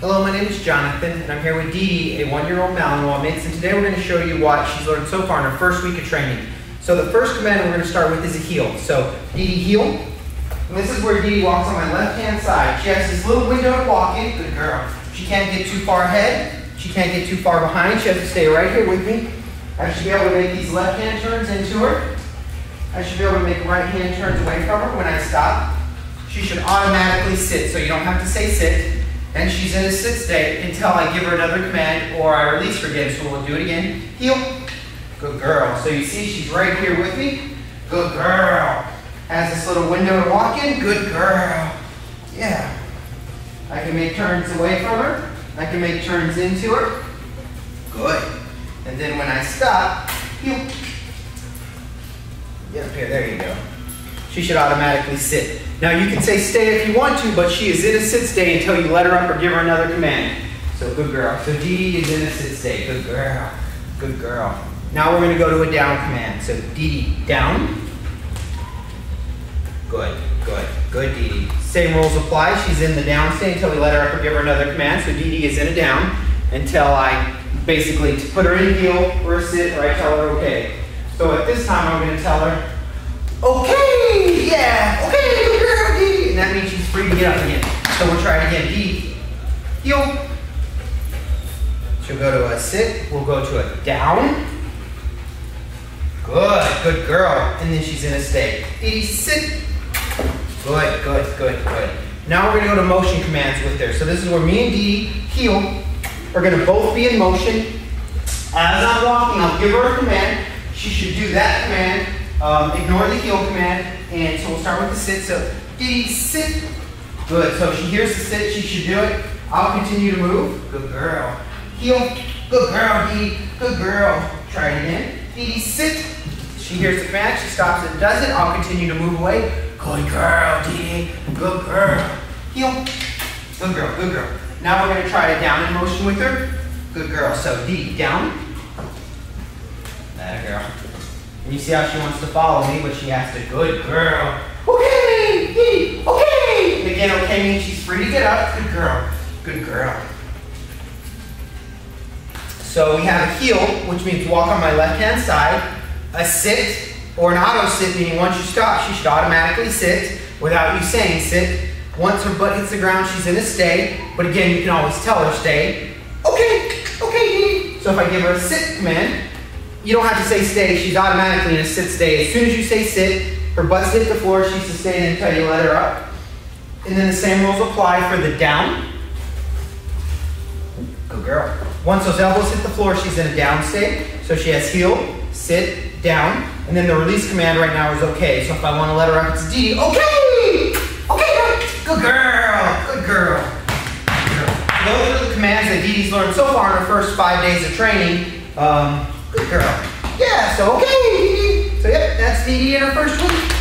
Hello, my name is Jonathan, and I'm here with Dee Dee, a one-year-old Malinois mix, and today we're going to show you what she's learned so far in her first week of training. So the first command we're going to start with is a heel. So Dee Dee heel, and this is where Dee Dee walks on my left-hand side. She has this little window to walk in, good girl. She can't get too far ahead, she can't get too far behind, she has to stay right here with me. I should be able to make these left-hand turns into her. I should be able to make right-hand turns away from her when I stop. She should automatically sit, so you don't have to say sit and she's in a sit state until I give her another command or I release her again. So we'll do it again. Heel. Good girl. So you see she's right here with me. Good girl. Has this little window to walk in. Good girl. Yeah. I can make turns away from her. I can make turns into her. Good. And then when I stop, heel. Up here. There you go. She should automatically sit. Now you can say stay if you want to, but she is in a sit stay until you let her up or give her another command. So good girl. So Dee Dee is in a sit stay. Good girl. Good girl. Now we're going to go to a down command. So Dee Dee down. Good, good, good Dee Dee. Same rules apply. She's in the down stay until we let her up or give her another command. So Dee Dee is in a down until I basically put her in a heel or a sit or I tell her okay. So at this time I'm going to tell her, okay, yeah, okay, good girl, Dee Dee. And to get up again. So we'll try it again. Dee, heel. She'll go to a sit. We'll go to a down. Good, good girl. And then she's in a stay. Dee, sit. Good, good, good, good. Now we're gonna go to motion commands with her. So this is where me and Dee heel, are gonna both be in motion. As I'm walking, I'll give her a command. She should do that command. Um, ignore the heel command. And so we'll start with the sit. So Dee, sit. Good, so she hears the sit, she should do it. I'll continue to move. Good girl. Heel. Good girl, Dee. Good girl. Try it again. Dee sit. She hears the command, she stops and does it. I'll continue to move away. Good girl, Dee. Good girl. Heel. Good girl, good girl. Now we're going to try a down in motion with her. Good girl. So Dee down. That girl. And you see how she wants to follow me, but she has to. Good girl. Okay, okay. Means she's free to get up. Good girl. Good girl. So we have a heel, which means walk on my left-hand side, a sit, or an auto sit, meaning once you stop, she should automatically sit without you saying sit. Once her butt hits the ground, she's in a stay, but again, you can always tell her stay. Okay, okay, So if I give her a sit command, you don't have to say stay, she's automatically in a sit stay. As soon as you say sit, her butt's hit the floor, she's sustained until you let her up. And then the same rules apply for the down. Good girl. Once those elbows hit the floor, she's in a down state. So she has heel, sit, down. And then the release command right now is okay. So if I want to let her up, it's Dee. Okay! Okay, good girl. Good girl. Good girl. Those are the commands that Dee Dee's learned so far in her first five days of training. Um, good girl. Yeah, so okay, Dee. So yep, that's Dee Dee in her first week.